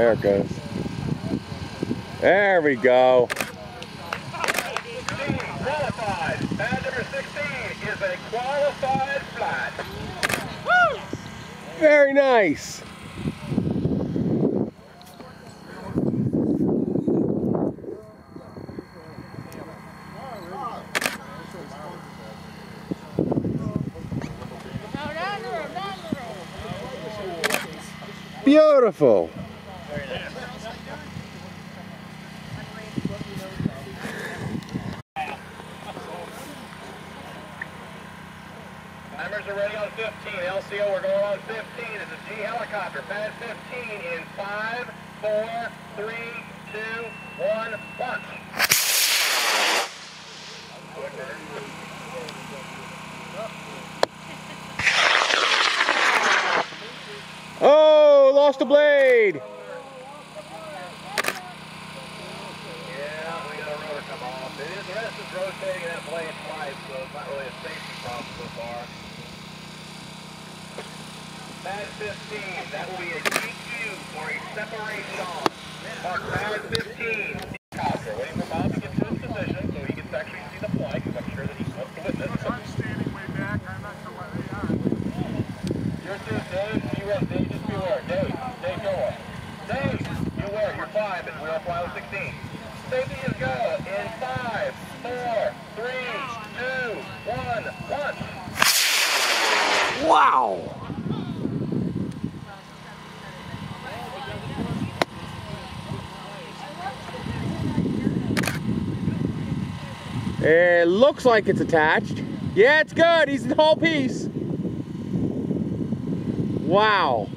There it goes. There we go. Qualified. Number 16 is a qualified flat. Very nice. Beautiful. Timers are ready on 15. LCO, we're going on 15. It's a G helicopter. Pad 15 in 5, 4, 3, 2, 1, launch. Oh, lost a blade. Yeah, we got a rotor come off. It is, the rest is rotating that blade twice, so it's not really a safety problem so far. Pad 15, that will be a DQ for a separation. Mark pad 15. Helicopter, waiting for Bob to get to his position so he can actually see the flight, because I'm sure that he wants to witness. I'm standing way back. I'm not sure why they are. You're two, Dave. Beware, Dave. Just beware. Dave. Dave, go on. Dave, beware. You're five, and we're fly with 16. Safety is go. In five, four, three, two, one, launch. Wow. It looks like it's attached. Yeah, it's good. He's the whole piece. Wow.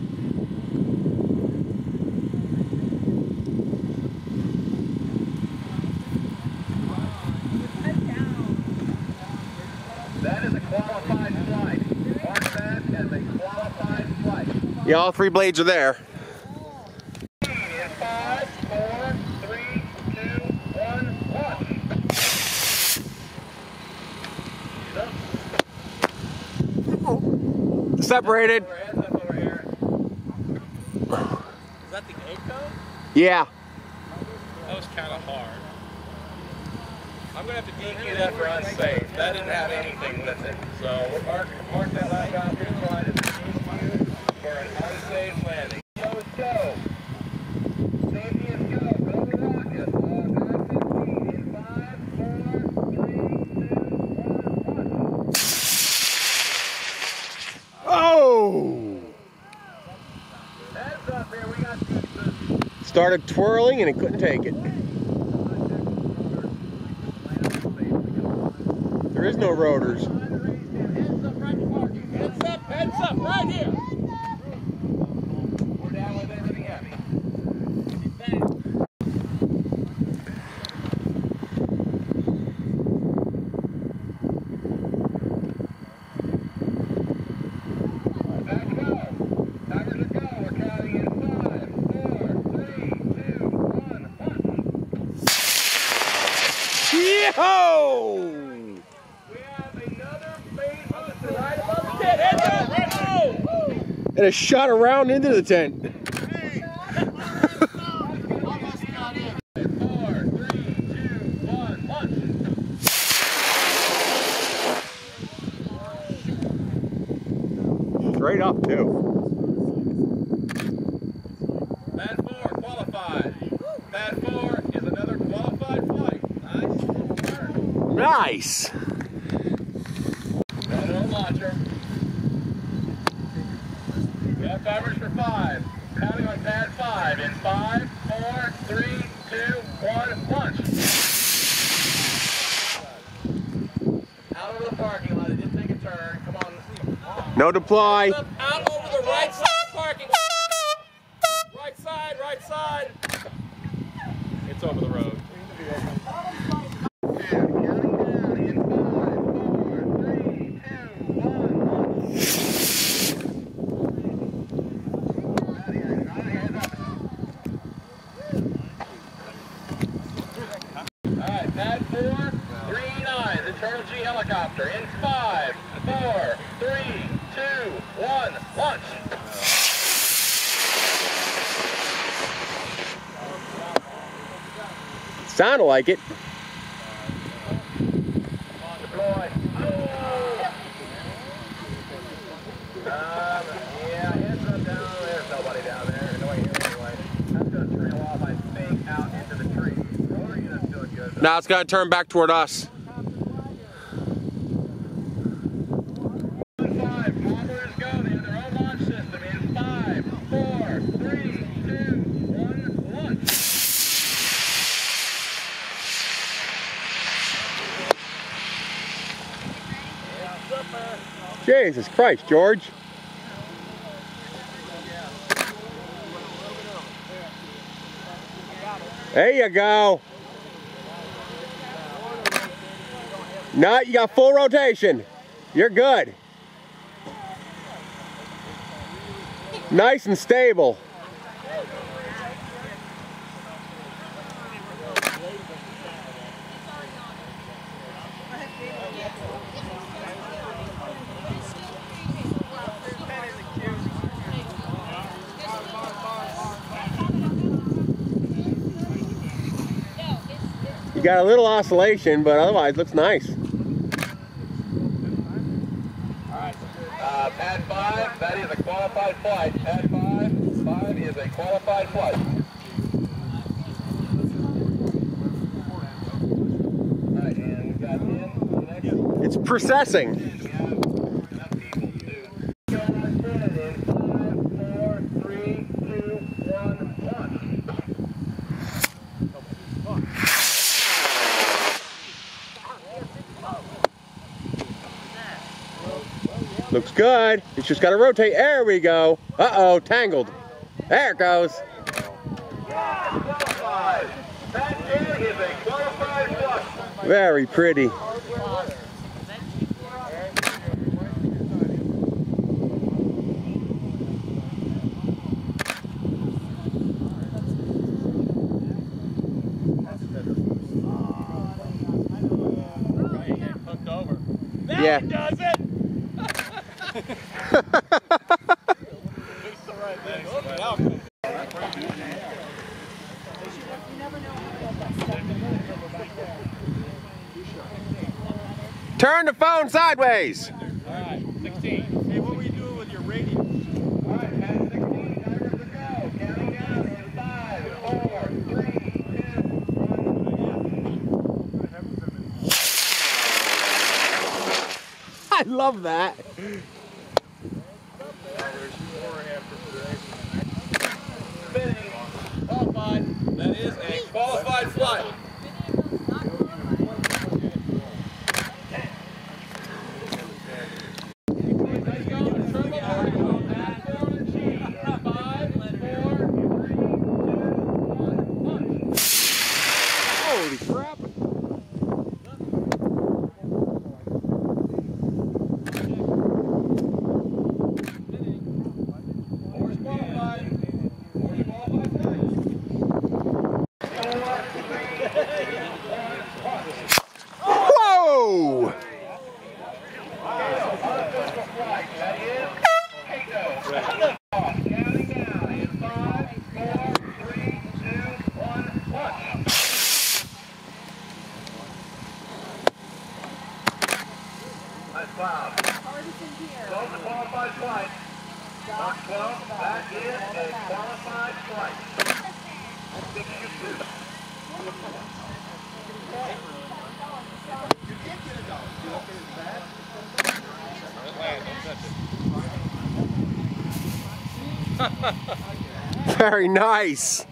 That is a qualified flight. Mark that as a qualified flight. Yeah, all three blades are there. In five, four, three, two, one, launch. Separated. Over, heads up over here. Is that the ACO? Yeah. That was kind of hard. I'm gonna have to DQ that for unsafe. That didn't have anything with it. So mark, mark that last off your slide as DQ for an unsafe landing. So it's go. Safety is go. Go to rocket. Uh, 915 in 5, 4, 3, 2, 1, launch. Oh! Heads up here, we got pieces. Started twirling and it couldn't take it. There is no rotors. Heads up, right in parking. Heads up, heads up, right here. We're down with everything heavy. Back go. Timers are go. We're counting in five, four, three, two, one, launch. Yee-ho! We have another phase booster right above the Head, heads up, right here. And it shot around into the tent. Four, three, two, one, launch. Straight up, too. Bad four, qualified. Bad four is another qualified flight. Nice. Nice. Another launcher. We have timers for five. Counting on pad five. In five, four, three, two, one, launch. Out over the parking lot. It did take a turn. Come on. No deploy. Out over the right side of the parking. Right side, right side. It's over the road. Pad 439, the Charles G helicopter in 5, 4, 3, 2, 1, launch! Sounded like it. Now it's got to turn back toward us. Jesus Christ, George. There you go. No, you got full rotation. You're good. Nice and stable. Got a little oscillation, but otherwise looks nice. Uh, pad five, that is a qualified flight. Pad five, five is a qualified flight. Alright, and we've got in the next It's processing. We have enough people to go on ten in five, four, three, two, one, launch. Looks good. It's just got to rotate. There we go. Uh-oh, tangled. There it goes. Qualified. Pad a qualified flight. Very pretty. Hooked over. Now Yeah. Turn the phone sideways. Alright, 16. Hey, what were you doing with your radio? Alright, pad sixteen, divers to go. Counting down in five, four, three, two, one. I love that. Spinning. Qualified. That is a qualified flight. Let's go. Turbo mode. Pad four and G. Five, four, three, two, one, launch. Holy crap. Four's qualified. Four's qualified flight. Whoa! Flight, that is Kato. Counting down in five, four, three, two, one, launch. Nice cloud. Twelve's a qualified flight. Mark 12, that is a qualified flight. Very nice.